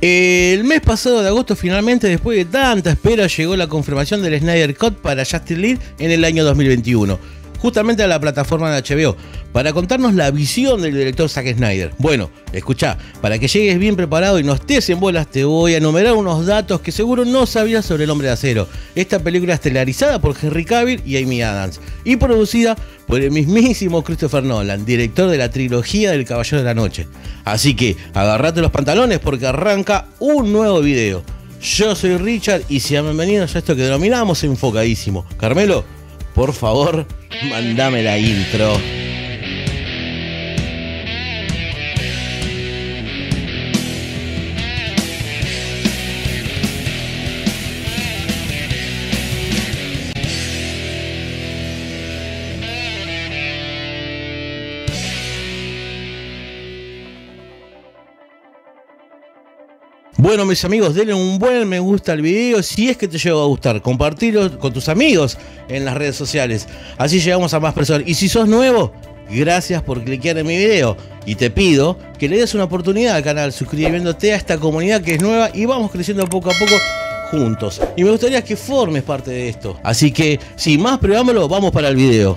El mes pasado de agosto finalmente, después de tanta espera, llegó la confirmación del Snyder Cut para Justice League en el año 2021 justamente a la plataforma de HBO, para contarnos la visión del director Zack Snyder. Bueno, escucha, para que llegues bien preparado y no estés en bolas, te voy a enumerar unos datos que seguro no sabías sobre El Hombre de Acero. Esta película estelarizada por Henry Cavill y Amy Adams y producida por el mismísimo Christopher Nolan, director de la trilogía del Caballero de la Noche. Así que agarrate los pantalones porque arranca un nuevo video. Yo soy Richard y sean bienvenidos a esto que denominamos enfocadísimo. Carmelo, por favor, Mándame la intro. Bueno, mis amigos, denle un buen me gusta al video si es que te llegó a gustar. Compartirlo con tus amigos en las redes sociales. Así llegamos a más personas. Y si sos nuevo, gracias por cliquear en mi video. Y te pido que le des una oportunidad al canal suscribiéndote a esta comunidad que es nueva y vamos creciendo poco a poco juntos. Y me gustaría que formes parte de esto. Así que, sin más preámbulo, vamos para el video.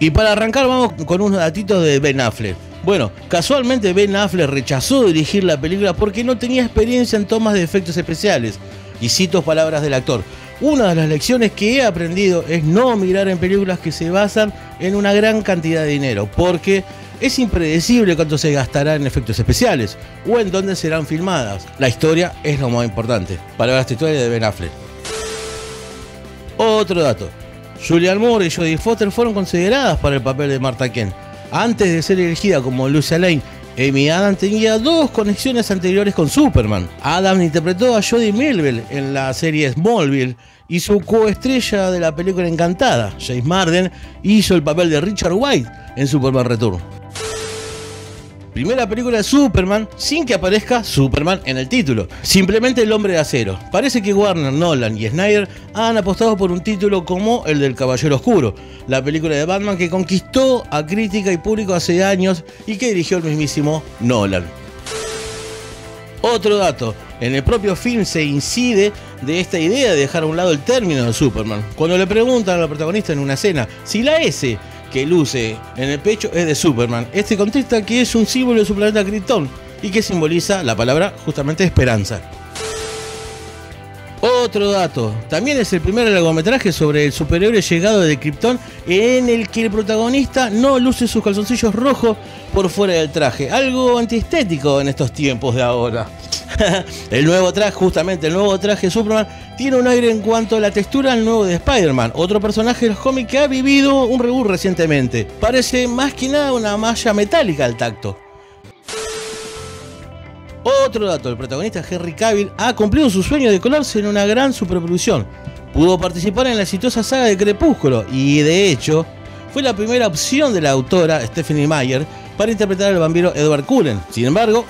Y para arrancar vamos con unos datitos de Ben Affleck. Bueno, casualmente Ben Affleck rechazó dirigir la película porque no tenía experiencia en tomas de efectos especiales. Y cito palabras del actor. Una de las lecciones que he aprendido es no mirar en películas que se basan en una gran cantidad de dinero, porque es impredecible cuánto se gastará en efectos especiales o en dónde serán filmadas. La historia es lo más importante. Palabras textuales de Ben Affleck. Otro dato. Julian Moore y Jodie Foster fueron consideradas para el papel de Martha Kent antes de ser elegida como Lucia Lane, Amy Adams tenía dos conexiones anteriores con Superman. Adams interpretó a Jodie Melville en la serie Smallville y su coestrella de la película Encantada, James Marden, hizo el papel de Richard White en Superman Return primera película de Superman sin que aparezca Superman en el título. Simplemente el hombre de acero. Parece que Warner, Nolan y Snyder han apostado por un título como el del Caballero Oscuro, la película de Batman que conquistó a crítica y público hace años y que dirigió el mismísimo Nolan. Otro dato, en el propio film se incide de esta idea de dejar a un lado el término de Superman. Cuando le preguntan al protagonista en una escena si la S que luce en el pecho es de Superman. Este contesta que es un símbolo de su planeta Krypton y que simboliza la palabra justamente esperanza. Otro dato, también es el primer largometraje sobre el superhéroe llegado de Krypton en el que el protagonista no luce sus calzoncillos rojos por fuera del traje, algo antiestético en estos tiempos de ahora. el nuevo traje, justamente el nuevo traje de Superman, tiene un aire en cuanto a la textura al nuevo de Spider-Man, otro personaje de los cómics que ha vivido un reboot recientemente. Parece más que nada una malla metálica al tacto. Otro dato, el protagonista Henry Cavill ha cumplido su sueño de colarse en una gran superproducción. Pudo participar en la exitosa saga de Crepúsculo y de hecho fue la primera opción de la autora Stephanie Meyer para interpretar al vampiro Edward Cullen. Sin embargo,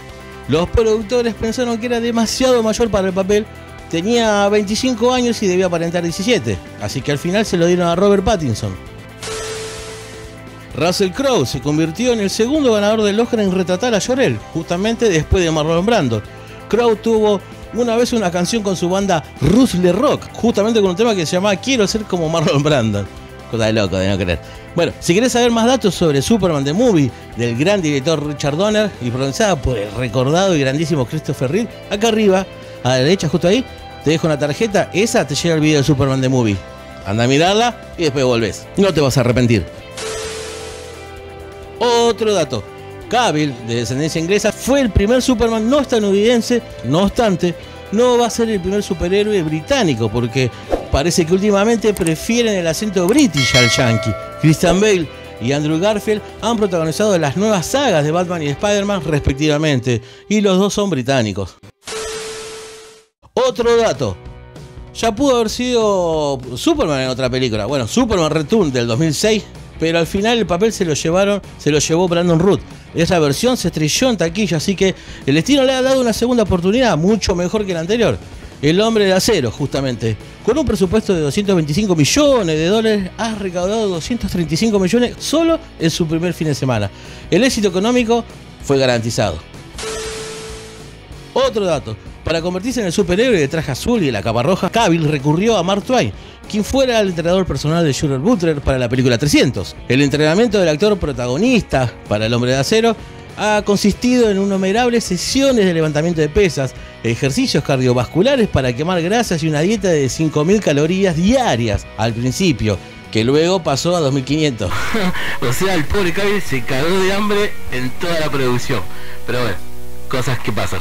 los productores pensaron que era demasiado mayor para el papel, tenía 25 años y debía aparentar 17, así que al final se lo dieron a Robert Pattinson. Russell Crowe se convirtió en el segundo ganador del Oscar en retratar a Jorel, justamente después de Marlon Brando. Crowe tuvo una vez una canción con su banda Rusle Rock, justamente con un tema que se llamaba Quiero ser como Marlon Brando. Cosa de loco, de no creer. Bueno, si querés saber más datos sobre Superman The Movie del gran director Richard Donner y pronunciada por el recordado y grandísimo Christopher Reeve, acá arriba, a la derecha, justo ahí, te dejo una tarjeta. Esa te llega el video de Superman The Movie. Anda a mirarla y después volvés. No te vas a arrepentir. Otro dato. Cavill, de descendencia inglesa, fue el primer Superman no estadounidense, no obstante, no va a ser el primer superhéroe británico, porque parece que últimamente prefieren el acento british al yankee. Christian Bale y Andrew Garfield han protagonizado las nuevas sagas de Batman y Spider-Man respectivamente, y los dos son británicos. Otro dato. Ya pudo haber sido Superman en otra película. Bueno, Superman Return del 2006, pero al final el papel se lo llevaron, se lo llevó Brandon Root. Esa versión se estrelló en taquilla, así que el destino le ha dado una segunda oportunidad, mucho mejor que la anterior. El hombre de acero, justamente. Con un presupuesto de 225 millones de dólares, ha recaudado 235 millones solo en su primer fin de semana. El éxito económico fue garantizado. Otro dato, para convertirse en el superhéroe de traje azul y la capa roja, Cavill recurrió a Mark Twain, quien fuera el entrenador personal de Shooter Butler para la película 300. El entrenamiento del actor protagonista para El Hombre de Acero ha consistido en innumerables sesiones de levantamiento de pesas, ejercicios cardiovasculares para quemar grasas y una dieta de 5.000 calorías diarias al principio, que luego pasó a 2.500. o sea, el pobre Cavill se cagó de hambre en toda la producción. Pero bueno, cosas que pasan.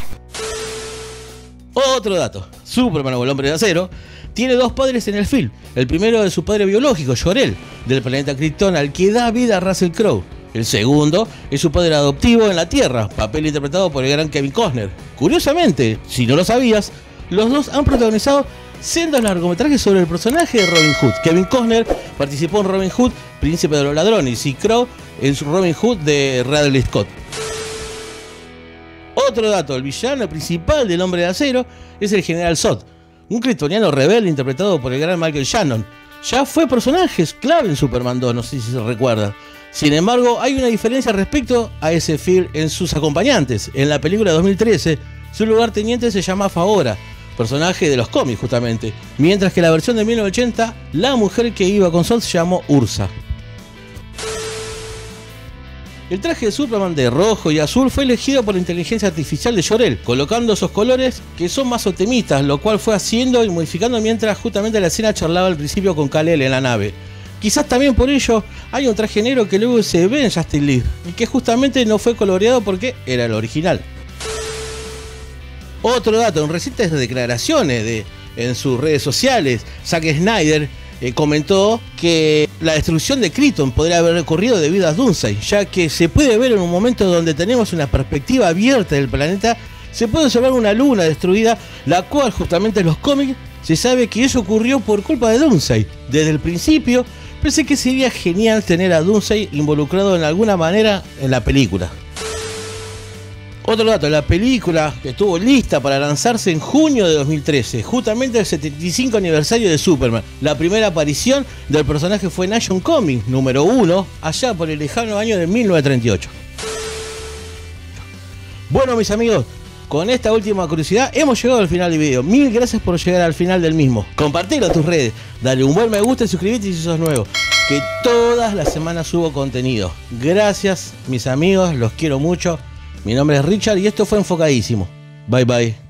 Otro dato, Superman o el hombre de acero tiene dos padres en el film. El primero es su padre biológico, Jor-El, del planeta Krypton, al que da vida a Russell Crowe. El segundo es su padre adoptivo en la Tierra, papel interpretado por el gran Kevin Costner. Curiosamente, si no lo sabías, los dos han protagonizado sendos largometrajes sobre el personaje de Robin Hood. Kevin Costner participó en Robin Hood, Príncipe de los Ladrones, y Crow en su Robin Hood de Radley Scott. Otro dato, el villano principal del Hombre de Acero es el General Zod, un kryptoniano rebelde interpretado por el gran Michael Shannon. Ya fue personaje clave en Superman 2, no sé si se recuerda. Sin embargo, hay una diferencia respecto a ese film en sus acompañantes. En la película 2013, su lugarteniente se llama Favora, personaje de los cómics justamente, mientras que la versión de 1980, la mujer que iba con Sol se llamó Ursa. El traje de Superman de rojo y azul fue elegido por la inteligencia artificial de Jorel, colocando esos colores que son más optimistas, lo cual fue haciendo y modificando mientras justamente la escena charlaba al principio con Kal-El en la nave. Quizás también por ello hay un traje negro que luego se ve en Justin Lee y que justamente no fue coloreado porque era el original. Otro dato, en recientes declaraciones de, en sus redes sociales, Zack Snyder eh, comentó que la destrucción de Krypton podría haber ocurrido debido a Doomsday, ya que se puede ver en un momento donde tenemos una perspectiva abierta del planeta, se puede observar una luna destruida, la cual justamente en los cómics se sabe que eso ocurrió por culpa de Doomsday. Desde el principio pensé que sería genial tener a Doomsday involucrado en alguna manera en la película. Otro dato, la película que estuvo lista para lanzarse en junio de 2013, justamente el 75 aniversario de Superman. La primera aparición del personaje fue en Action Comics número 1, allá por el lejano año de 1938. Bueno, mis amigos, con esta última curiosidad hemos llegado al final del video. Mil gracias por llegar al final del mismo. Compartirlo a tus redes, dale un buen me gusta y suscríbete si sos nuevo. Que todas las semanas subo contenido. Gracias, mis amigos, los quiero mucho. Mi nombre es Richard y esto fue enfocadísimo. Bye bye.